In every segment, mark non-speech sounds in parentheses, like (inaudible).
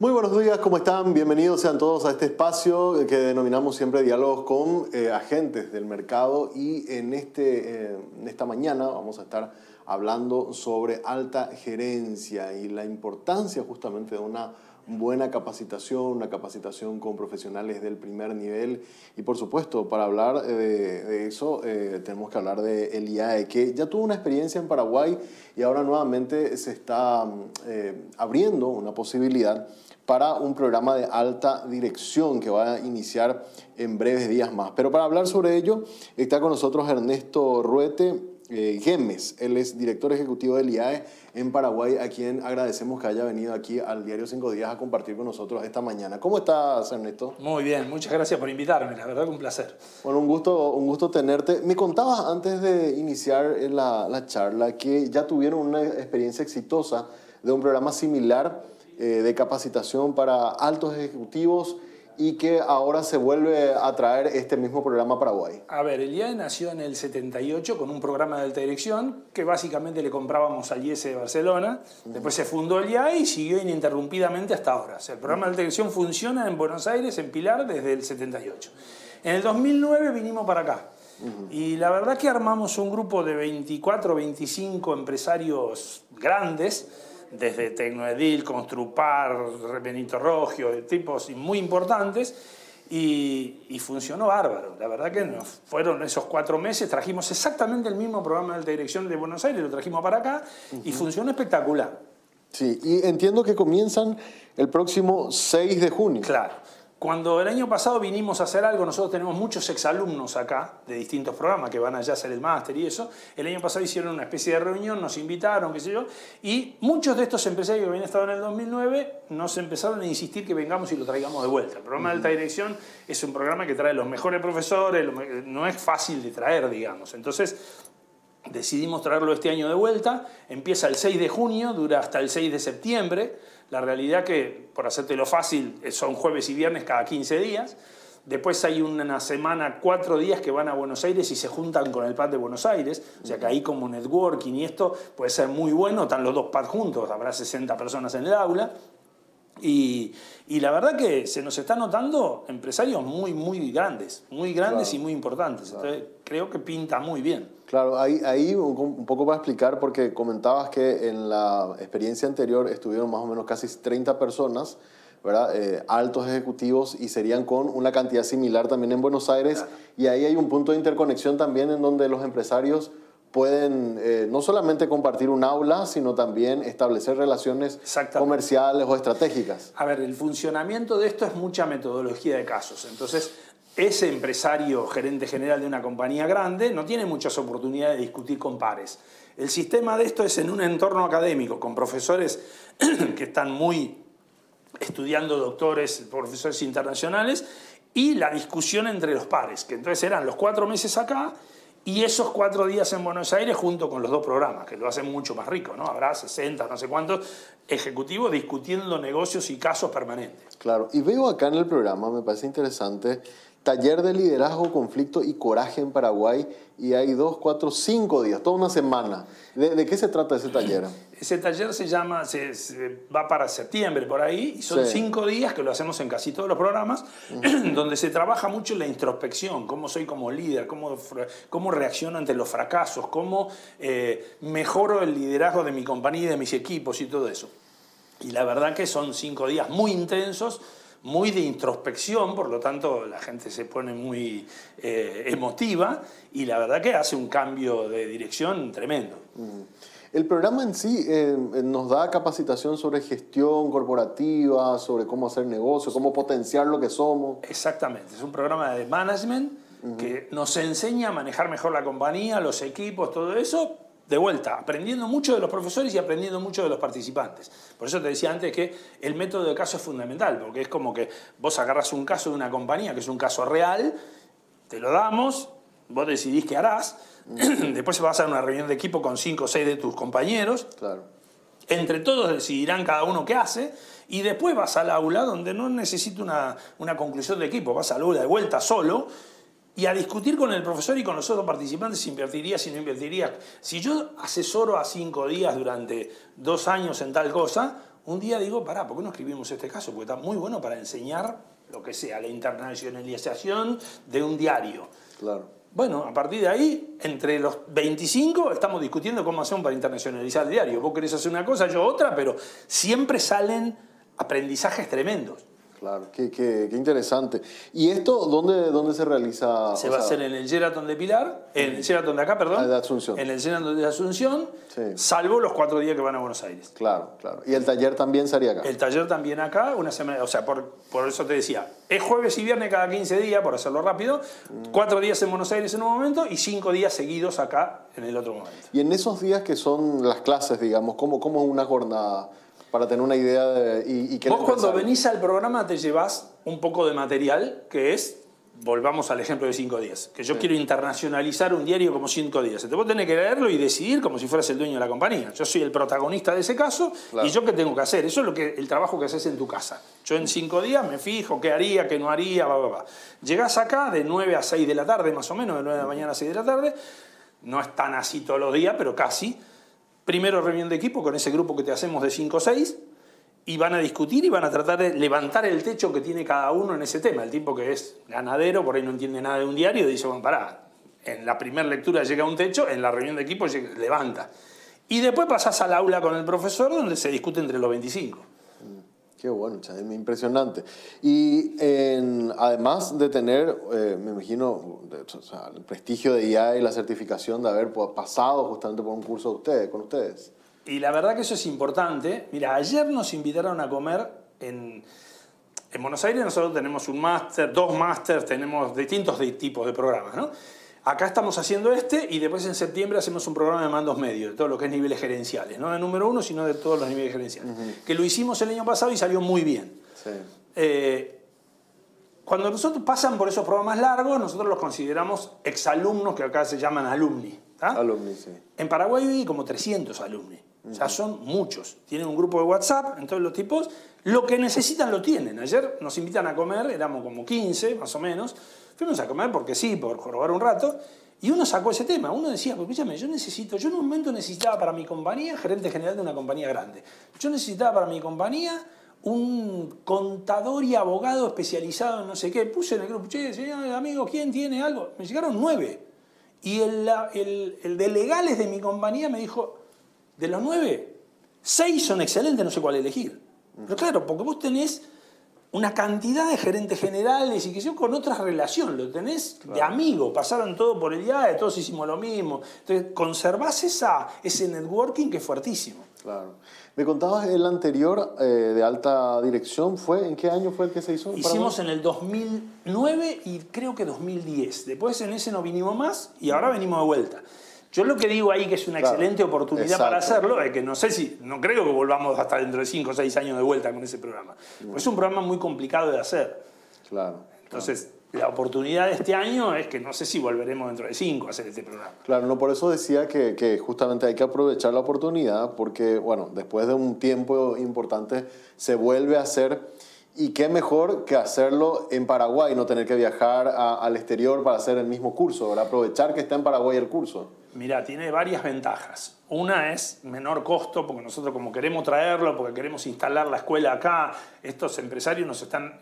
Muy buenos días, ¿cómo están? Bienvenidos sean todos a este espacio que denominamos siempre diálogos con eh, agentes del mercado y en, este, eh, en esta mañana vamos a estar hablando sobre alta gerencia y la importancia justamente de una buena capacitación, una capacitación con profesionales del primer nivel. Y por supuesto, para hablar de, de eso, eh, tenemos que hablar de el IAE, que ya tuvo una experiencia en Paraguay y ahora nuevamente se está eh, abriendo una posibilidad para un programa de alta dirección que va a iniciar en breves días más. Pero para hablar sobre ello, está con nosotros Ernesto Ruete, eh, Gemes. Él es director ejecutivo del IAE en Paraguay, a quien agradecemos que haya venido aquí al Diario Cinco Días a compartir con nosotros esta mañana. ¿Cómo estás, Ernesto? Muy bien, muchas gracias por invitarme, la verdad que un placer. Bueno, un gusto, un gusto tenerte. Me contabas antes de iniciar la, la charla que ya tuvieron una experiencia exitosa de un programa similar eh, de capacitación para altos ejecutivos y que ahora se vuelve a traer este mismo programa a Paraguay. A ver, el IAE nació en el 78 con un programa de alta dirección que básicamente le comprábamos al IES de Barcelona. Después se fundó el IAE y siguió ininterrumpidamente hasta ahora. O sea, el programa de alta dirección funciona en Buenos Aires, en Pilar, desde el 78. En el 2009 vinimos para acá. Y la verdad que armamos un grupo de 24 25 empresarios grandes desde Tecnoedil, Construpar, Benito Rogio, tipos muy importantes, y, y, funcionó bárbaro. La verdad que nos fueron esos cuatro meses, trajimos exactamente el mismo programa de alta dirección de Buenos Aires, lo trajimos para acá, y funcionó espectacular. Sí, y entiendo que comienzan el próximo 6 de junio. Claro. Cuando el año pasado vinimos a hacer algo, nosotros tenemos muchos exalumnos acá de distintos programas que van allá a hacer el máster y eso. El año pasado hicieron una especie de reunión, nos invitaron, qué sé yo, y muchos de estos empresarios que habían estado en el 2009 nos empezaron a insistir que vengamos y lo traigamos de vuelta. El programa de alta dirección es un programa que trae los mejores profesores, no es fácil de traer, digamos. Entonces, Decidimos traerlo este año de vuelta, empieza el 6 de junio, dura hasta el 6 de septiembre. La realidad que, por hacértelo fácil, son jueves y viernes cada 15 días. Después hay una semana, cuatro días que van a Buenos Aires y se juntan con el PAD de Buenos Aires. O sea que ahí como networking y esto puede ser muy bueno, están los dos PAD juntos, habrá 60 personas en el aula. Y, y, la verdad que se nos está notando empresarios muy, muy grandes, muy grandes Claro. y muy importantes. Entonces, creo que pinta muy bien. Claro, ahí, ahí un, un poco para explicar, porque comentabas que en la experiencia anterior estuvieron más o menos casi 30 personas, ¿verdad? Eh, altos ejecutivos y serían con una cantidad similar también en Buenos Aires. Claro. Y ahí hay un punto de interconexión también en donde los empresarios pueden eh, no solamente compartir un aula, sino también establecer relaciones comerciales o estratégicas. A ver, el funcionamiento de esto es mucha metodología de casos. Entonces, ese empresario, gerente general de una compañía grande, no tiene muchas oportunidades de discutir con pares. El sistema de esto es en un entorno académico, con profesores (clears throat) que están muy estudiando doctores, profesores internacionales, y la discusión entre los pares, que entonces eran los cuatro meses acá y esos cuatro días en Buenos Aires junto con los dos programas, que lo hacen mucho más rico, ¿no? Habrá 60, no sé cuántos ejecutivos discutiendo negocios y casos permanentes. Claro, y veo acá en el programa, me parece interesante, taller de liderazgo, conflicto y coraje en Paraguay, y hay dos, cuatro, cinco días, toda una semana. ¿De, de qué se trata ese taller? Ese taller se llama, se, se va para septiembre por ahí, y son Sí. cinco días que lo hacemos en casi todos los programas, (clears throat) donde se trabaja mucho la introspección, cómo soy como líder, cómo, cómo reacciono ante los fracasos, cómo eh, mejoro el liderazgo de mi compañía y de mis equipos y todo eso. Y la verdad que son cinco días muy intensos, muy de introspección, por lo tanto la gente se pone muy eh, emotiva y la verdad que hace un cambio de dirección tremendo. El programa en sí eh, nos da capacitación sobre gestión corporativa, sobre cómo hacer negocio, cómo potenciar lo que somos. Exactamente, es un programa de management que nos enseña a manejar mejor la compañía, los equipos, todo eso, de vuelta, aprendiendo mucho de los profesores y aprendiendo mucho de los participantes. Por eso te decía antes que el método de caso es fundamental, porque es como que vos agarras un caso de una compañía, que es un caso real, te lo damos, vos decidís qué harás, (clears throat) después vas a una reunión de equipo con cinco o seis de tus compañeros, Claro. entre todos decidirán cada uno qué hace y después vas al aula donde no necesita una, una conclusión de equipo, vas al aula de vuelta solo y a discutir con el profesor y con los otros participantes si invertiría, si no invertiría. Si yo asesoro a cinco días durante dos años en tal cosa, un día digo, pará, ¿por qué no escribimos este caso? Porque está muy bueno para enseñar lo que sea, la internacionalización de un diario. Claro. Bueno, a partir de ahí, entre los 25 estamos discutiendo cómo hacemos para internacionalizar el diario. Vos querés hacer una cosa, yo otra, pero siempre salen aprendizajes tremendos. Claro, qué, qué, qué, interesante. ¿Y esto dónde, dónde se realiza? Se va a hacer en el Sheraton de Pilar, en el Sheraton de acá, perdón. Ah, de Asunción. En el Sheraton de Asunción, Sí. salvo los cuatro días que van a Buenos Aires. Claro, claro. ¿Y el taller también sería acá? El taller también acá, una semana, o sea, por, por eso te decía, es jueves y viernes cada 15 días, por hacerlo rápido, Mm. cuatro días en Buenos Aires en un momento y cinco días seguidos acá en el otro momento. Y en esos días que son las clases, digamos, ¿cómo, cómo es una jornada? Para tener una idea de... ¿Y, y qué Vos cuando venís al programa te llevas un poco de material que es, volvamos al ejemplo de cinco días, que yo quiero internacionalizar un diario como cinco días. Entonces vos tenés que leerlo y decidir como si fueras el dueño de la compañía. Yo soy el protagonista de ese caso Claro. y yo qué tengo que hacer. Eso es lo que, el trabajo que haces en tu casa. Yo en cinco días me fijo qué haría, qué no haría, va, va, va. Llegás acá de 9 a 6 de la tarde más o menos, de 9 de la mañana a 6 de la tarde. No es tan así todos los días, pero casi. Primero reunión de equipo con ese grupo que te hacemos de 5 o 6 y van a discutir y van a tratar de levantar el techo que tiene cada uno en ese tema. El tipo que es ganadero, por ahí no entiende nada de un diario, dice, bueno, pará, en la primera lectura llega un techo, en la reunión de equipo llega- levanta. Y después pasás al aula con el profesor donde se discute entre los 25. Qué bueno, Chadema, impresionante. Y en- además de tener, eh, me imagino, de- o sea, el prestigio de IA y la certificación de haber pasado justamente por un curso de ustedes, con ustedes. Y la verdad que eso es importante. Mira, ayer nos invitaron a comer en, en Buenos Aires. Nosotros tenemos un máster, dos másters, tenemos distintos tipos de programas, ¿no? Acá estamos haciendo este y después en septiembre hacemos un programa de mandos medios, de todo lo que es niveles gerenciales, no de número uno, sino de todos los niveles gerenciales. Que lo hicimos el año pasado y salió muy bien. Sí. Eh, cuando nosotros pasan por esos programas largos, nosotros los consideramos exalumnos, que acá se llaman alumni. ¿tá? Alumni, sí. En Paraguay hay como 300 alumni. O sea, son muchos. Tienen un grupo de WhatsApp, entonces los tipos lo que necesitan lo tienen. Ayer nos invitan a comer, éramos como 15 más o menos. Fuimos a comer porque sí, por jorobar un rato. Y uno sacó ese tema. Uno decía, pues escúchame, yo necesito, yo en un momento necesitaba para mi compañía, gerente general de una compañía grande. Yo necesitaba para mi compañía un contador y abogado especializado en no sé qué. Puse en el grupo, che, señor amigo, ¿quién tiene algo? Me llegaron nueve. Y el, el, el de legales de mi compañía me dijo, de los nueve, seis son excelentes, no sé cuál elegir. Pero claro, porque vos tenés una cantidad de gerentes generales y que yo con otras relación, lo tenés de amigo, pasaron todo por el IAE, todos hicimos lo mismo. Entonces, conservás esa, ese networking que es fuertísimo. Claro. Me contabas el anterior eh, de alta dirección, ¿fue? ¿En qué año fue el que se hizo? Hicimos en el 2009 y creo que 2010. Después en ese no vinimos más y ahora venimos de vuelta. Yo lo que digo ahí que es una Claro, excelente oportunidad exacto. para hacerlo es que no sé si, no creo que volvamos hasta dentro de 5 o 6 años de vuelta con ese programa. Pues es un programa muy complicado de hacer. Claro. Entonces, la oportunidad de este año es que no sé si volveremos dentro de 5 a hacer este programa. Claro, no, por eso decía que, que justamente hay que aprovechar la oportunidad porque, bueno, después de un tiempo importante se vuelve a hacer y qué mejor que hacerlo en Paraguay, no tener que viajar a- al exterior para hacer el mismo curso, ¿verdad? aprovechar que está en Paraguay el curso. Mira, tiene varias ventajas. Una es menor costo, porque nosotros como queremos traerlo, porque queremos instalar la escuela acá, estos empresarios nos están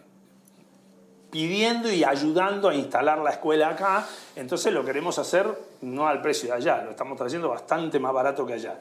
pidiendo y ayudando a instalar la escuela acá, entonces lo queremos hacer no al precio de allá, lo estamos trayendo bastante más barato que allá.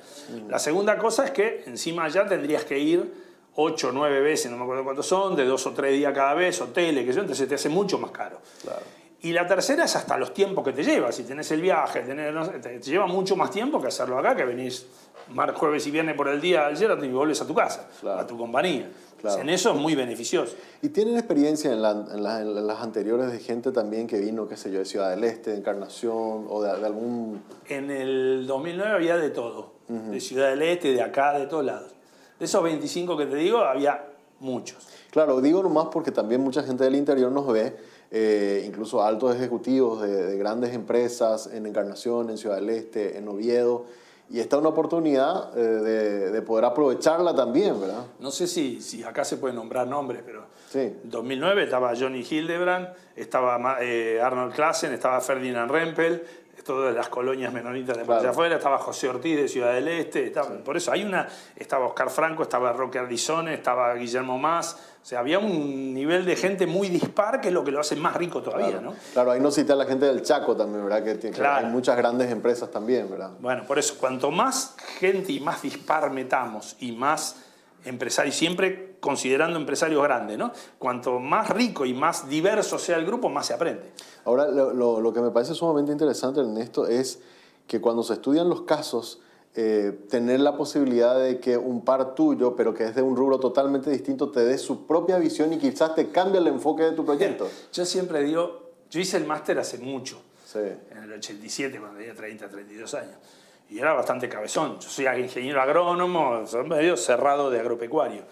La segunda cosa es que encima allá tendrías que ir ocho o nueve veces, no me acuerdo cuántos son, de dos o tres días cada vez, hoteles, que yo, entonces te hace mucho más caro. Claro. Y la tercera es hasta los tiempos que te lleva. Si tenés el viaje, tenés, no sé, te, te lleva mucho más tiempo que hacerlo acá, que venís martes, jueves y viernes por el día al Sheraton y vuelves a tu casa, Claro. a tu compañía. Claro. En eso es muy beneficioso. ¿Y tienen experiencia en, la- en la- en las anteriores de gente también que vino, qué sé yo, de Ciudad del Este, de Encarnación o de, de algún... En el 2009 había de todo, de Ciudad del Este, de acá, de todos lados. De esos 25 que te digo, había muchos. Claro, digo nomás porque también mucha gente del interior nos ve, eh, incluso altos ejecutivos de, de grandes empresas en Encarnación, en Ciudad del Este, en Oviedo, y esta es una oportunidad eh, de, de poder aprovecharla también, ¿verdad? No sé si, si acá se puede nombrar nombres, pero Sí. en 2009 estaba Johnny Hildebrand, estaba eh, Arnold Klassen, estaba Ferdinand Rempel, todas las colonias menonitas de por allá afuera, estaba José Ortiz de Ciudad del Este, por eso hay una, estaba Oscar Franco, estaba Roque Ardizone, estaba Guillermo Más, o sea, había un nivel de gente muy dispar que es lo que lo hace más rico todavía, claro. ¿no? Claro, ahí no cita a la gente del Chaco también, ¿verdad? Que, hay muchas grandes empresas también, ¿verdad? Bueno, por eso, cuanto más gente y más dispar metamos y más empresarios, siempre considerando empresarios grandes, ¿no? Cuanto más rico y más diverso sea el grupo, más se aprende. Ahora, lo, lo que me parece sumamente interesante, Ernesto, es que cuando se estudian los casos, eh, tener la posibilidad de que un par tuyo, pero que es de un rubro totalmente distinto, te dé su propia visión y quizás te cambie el enfoque de tu proyecto. Yo siempre digo, yo hice el máster hace mucho, sí. en el 87, cuando tenía 30, 32 años y era bastante cabezón. Yo soy ingeniero agrónomo, medio cerrado de agropecuario.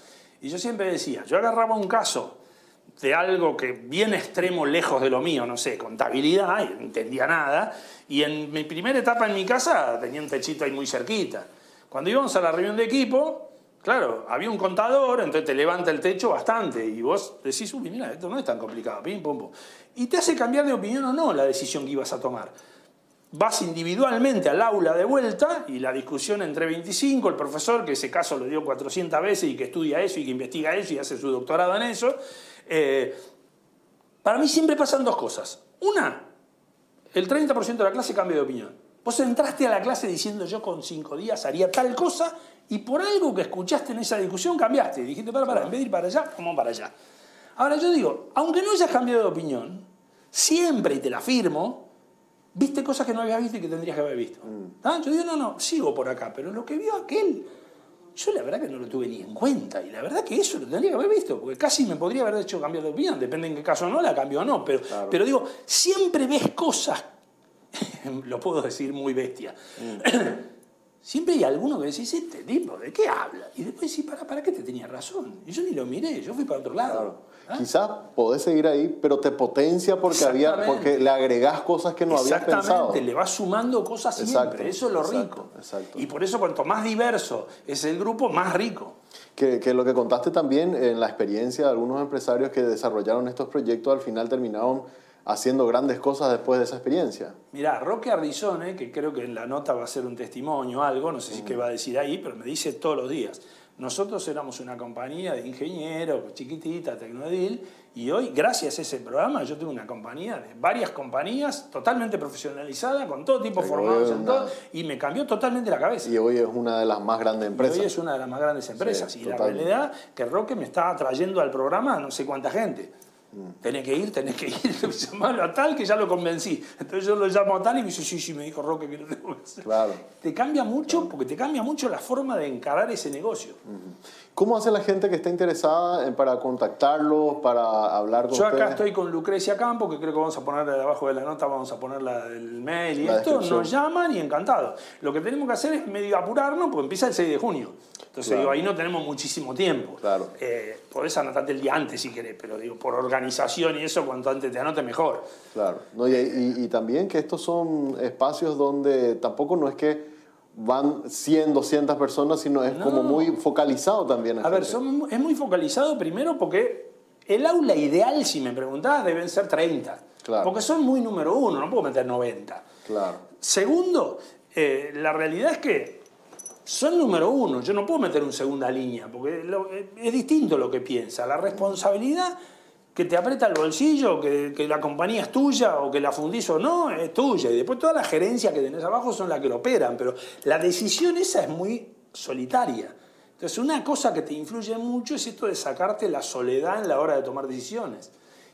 Y yo siempre decía, yo agarraba un caso de algo que bien extremo, lejos de lo mío, no sé, contabilidad, y no entendía nada, y en mi primera etapa en mi casa tenía un techito ahí muy cerquita. Cuando íbamos a la reunión de equipo, claro, había un contador, entonces te levanta el techo bastante, y vos decís, uy, mira, esto no es tan complicado, pim, pum, pum. Y te hace cambiar de opinión o no la decisión que ibas a tomar vas individualmente al aula de vuelta y la discusión entre 25, el profesor que ese caso lo dio 400 veces y que estudia eso y que investiga eso y hace su doctorado en eso, eh, para mí siempre pasan dos cosas. Una, el 30% de la clase cambia de opinión. Vos entraste a la clase diciendo yo con cinco días haría tal cosa y por algo que escuchaste en esa discusión cambiaste. Dijiste, para, para, en vez de ir para allá, vamos para allá. Ahora yo digo, aunque no hayas cambiado de opinión, siempre, y te la afirmo, viste cosas que no habías visto y que tendrías que haber visto. Mm. ¿Ah? Yo digo, no, no, sigo por acá, pero lo que vio aquel, yo la verdad que no lo tuve ni en cuenta. Y la verdad que eso lo tendría que haber visto, porque casi me podría haber hecho cambiar de opinión, depende en qué caso no, la cambio o no. Pero, pero digo, siempre ves cosas, (laughs) lo puedo decir muy bestia. Mm. (clears throat) Siempre hay alguno que decís, este tipo, ¿de qué habla? Y después decís, ¿para, ¿para qué te tenía razón? Y yo ni lo miré, yo fui para otro lado. ¿Ah? Quizás podés seguir ahí, pero te potencia porque, había, porque le agregás cosas que no habías pensado. Exactamente, le vas sumando cosas siempre, eso es lo rico. Y por eso cuanto más diverso es el grupo, más rico. Que, que, lo que contaste también en la experiencia de algunos empresarios que desarrollaron estos proyectos al final terminaron haciendo grandes cosas después de esa experiencia. Mirá, Roque Ardizone, que creo que en la nota va a ser un testimonio algo, no sé si qué va a decir ahí, pero me dice todos los días. Nosotros éramos una compañía de ingenieros, chiquitita, Tecnodil, y hoy, gracias a ese programa, yo tengo una compañía de varias compañías totalmente profesionalizada, con todo tipo formados en todo, y me cambió totalmente la cabeza. Y hoy es una de las más grandes empresas. Y hoy es una de las más grandes empresas. y la realidad que Roque me está atrayendo al programa no sé cuánta gente. Tenés que ir, tenés que ir. (laughs) Llamarlo a tal que ya lo convencí. Entonces yo lo llamo a tal y me dice, sí, sí, me dijo Roque que lo tengo que hacer. Claro. Te cambia mucho, porque te cambia mucho la forma de encarar ese negocio. ¿Cómo hace la gente que está interesada para contactarlos, para hablar con Yo acá estoy con Lucrecia Campo, que creo que vamos a poner debajo de la nota, vamos a poner el mail y esto. Nos llaman y encantado. Lo que tenemos que hacer es medio apurarnos, porque empieza el 6 de junio. Entonces digo, ahí no tenemos muchísimo tiempo. Claro. Eh, podés anotarte el día antes si querés, pero digo, por organización y eso, cuanto antes te anote mejor. Claro. No, y, y también que estos son espacios donde tampoco no es que van 100, 200 personas, sino es como muy focalizado también. A ver, es muy focalizado primero porque el aula ideal, si me preguntás, deben ser 30. Porque son muy número uno, no puedo meter 90. Claro. Segundo, eh, la realidad es que son número uno, yo no puedo meter un segunda línea, porque es distinto lo que piensa. La responsabilidad que te aprieta el bolsillo, que, que, la compañía es tuya o que la fundís o no, es tuya. Y después toda la gerencia que tenés abajo son las que lo operan, pero la decisión esa es muy solitaria. Entonces una cosa que te influye mucho es esto de sacarte la soledad en la hora de tomar decisiones.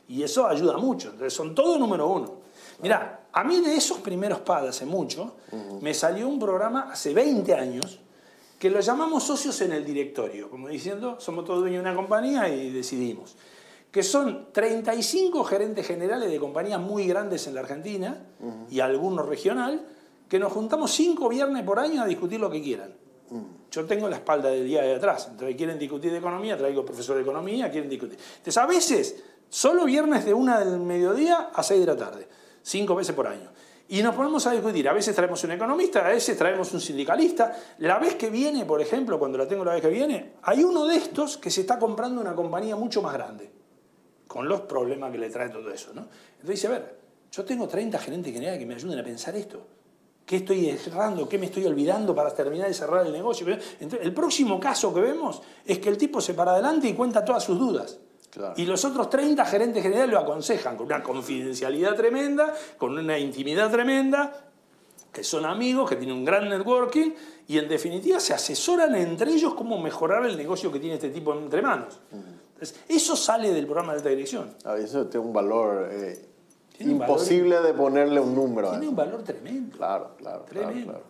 Y eso ayuda mucho. Entonces son todo número uno. Mira, a mí de esos primeros PAD hace mucho, me salió un programa hace 20 años que lo llamamos socios en el directorio, como diciendo, somos todos dueños de una compañía y decidimos que son 35 gerentes generales de compañías muy grandes en la Argentina y algunos regional, que nos juntamos cinco viernes por año a discutir lo que quieran. Yo tengo la espalda del día de atrás, entonces quieren discutir de economía, traigo profesor de economía, quieren discutir. Entonces a veces, solo viernes de una del mediodía a seis de la tarde, cinco veces por año. Y nos ponemos a discutir. A veces traemos un economista, a veces traemos un sindicalista. La vez que viene, por ejemplo, cuando la tengo la vez que viene, hay uno de estos que se está comprando una compañía mucho más grande con los problemas que le trae todo eso. ¿no? Entonces dice, a ver, Yo tengo 30 gerentes generales que me ayuden a pensar esto. ¿Qué estoy errando? ¿Qué me estoy olvidando para terminar de cerrar el negocio? Entonces, el próximo caso que vemos es que el tipo se para adelante y cuenta todas sus dudas. Y los otros 30 gerentes generales lo aconsejan con una confidencialidad tremenda, con una intimidad tremenda, que son amigos, que tienen un gran networking y en definitiva se asesoran entre ellos cómo mejorar el negocio que tiene este tipo entre manos. Entonces, eso sale del programa de alta dirección. Ah, eso tiene un valor eh, imposible de ponerle un número. Tiene un valor tremendo. Claro, claro. Tremendo.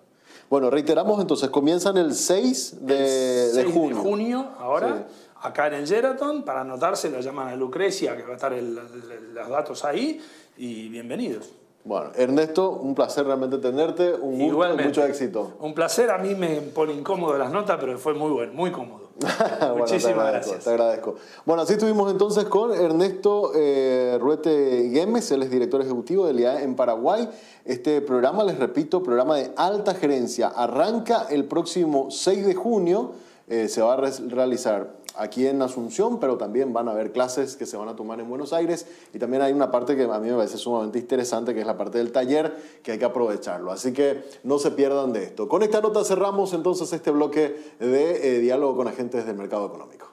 Bueno, reiteramos entonces, comienzan el 6 de, el 6 de junio. de junio, ahora, acá en el Geraton, para anotarse la llaman a Lucrecia, que va a estar los datos ahí, y bienvenidos. Bueno, Ernesto, un placer realmente tenerte, un gusto mucho éxito. Un placer, a mí me pone incómodo las notas, pero fue muy bueno, muy cómodo. (laughs) Muchísimas gracias. Te agradezco. Bueno, así estuvimos entonces con Ernesto eh, Ruete Guemes, él es director ejecutivo de IAE en Paraguay. Este programa, les repito, programa de alta gerencia, arranca el próximo 6 de junio, eh, se va a realizar aquí en Asunción, pero también van a haber clases que se van a tomar en Buenos Aires y también hay una parte que a mí me parece sumamente interesante, que es la parte del taller, que hay que aprovecharlo. Así que no se pierdan de esto. Con esta nota cerramos entonces este bloque de eh, diálogo con agentes del mercado económico.